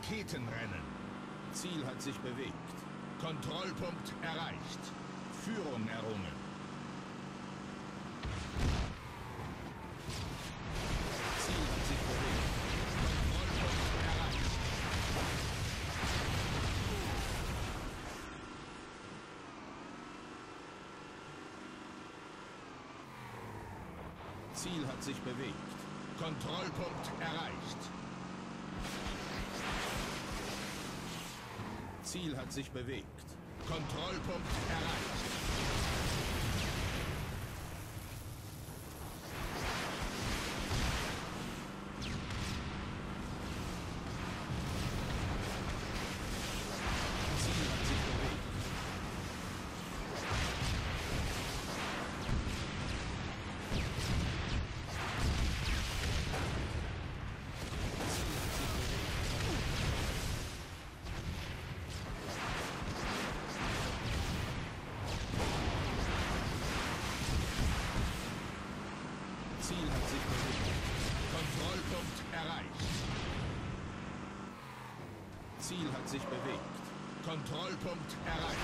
Raketenrennen. Ziel hat sich bewegt. Kontrollpunkt erreicht. Führung errungen. Ziel hat sich bewegt. Kontrollpunkt erreicht. Ziel hat sich bewegt. Kontrollpunkt erreicht. Ziel hat sich bewegt. Kontrollpunkt erreicht. Ziel hat sich bewegt. Kontrollpunkt erreicht.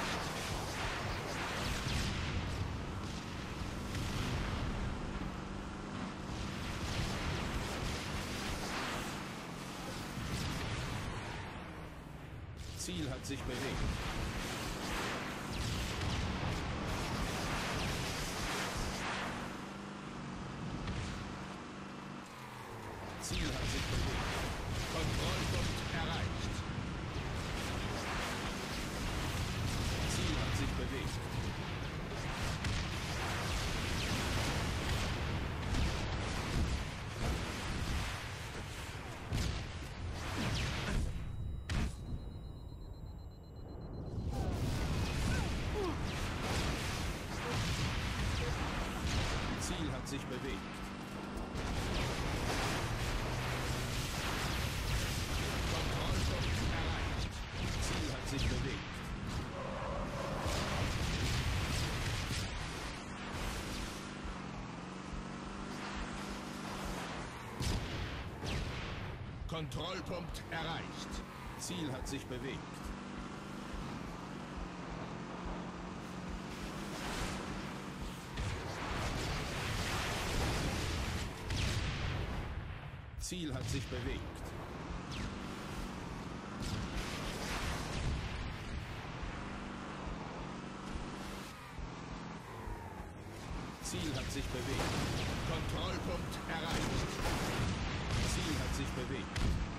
Ziel hat sich bewegt. Ziel hat sich bewegt. Kontrollpunkt erreicht. Ziel hat sich bewegt. Ziel hat sich bewegt. Kontrollpunkt erreicht. Ziel hat sich bewegt. Ziel hat sich bewegt. Ziel hat sich bewegt. Kontrollpunkt erreicht. Ziel hat sich bewegt.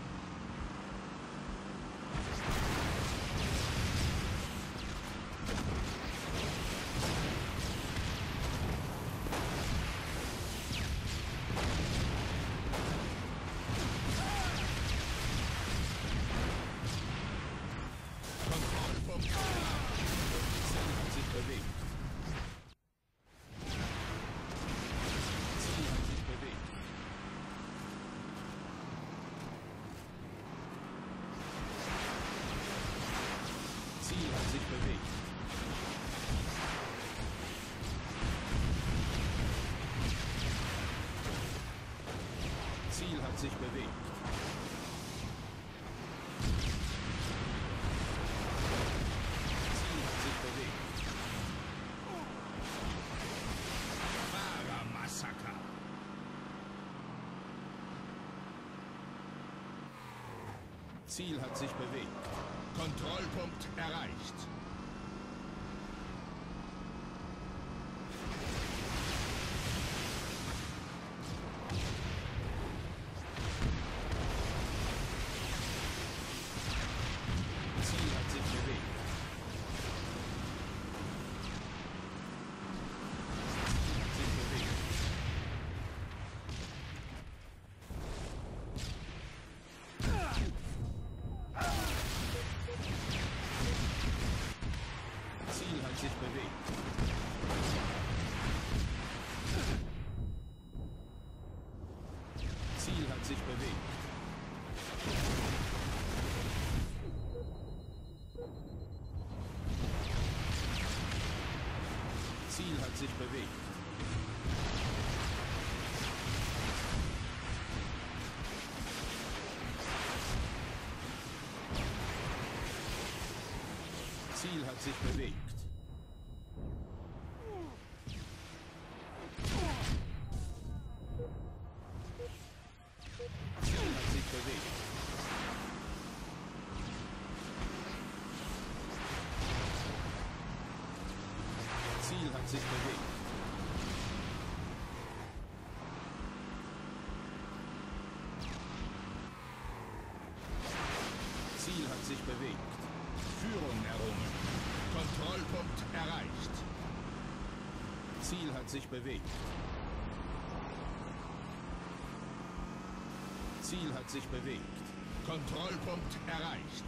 Sich bewegt. Ziel sich bewegt. Wahrer Massaker. Ziel hat sich bewegt. Kontrollpunkt erreicht. Sich bewegt. Ziel hat sich bewegt. Ziel hat sich bewegt. Ziel hat sich bewegt. Ziel hat sich bewegt. Ziel hat sich bewegt. Führung errungen. Kontrollpunkt erreicht. Ziel hat sich bewegt. Ziel hat sich bewegt. Kontrollpunkt erreicht.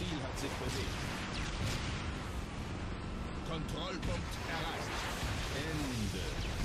Ziel hat sich bewegt. Kontrollpunkt erreicht. Ende.